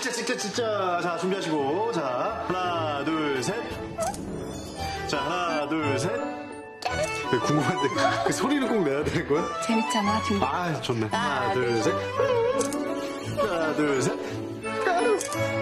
진짜, 진짜, 진짜. 자, 준비하시고. 자, 하나, 둘, 셋. 자, 하나, 둘, 셋. 네, 궁금한데, 그 소리는 꼭 내야 되는 거야? 재밌잖아, 등. 아, 좋네. 아, 하나, 둘, 네. 셋. 하나, 둘, 셋.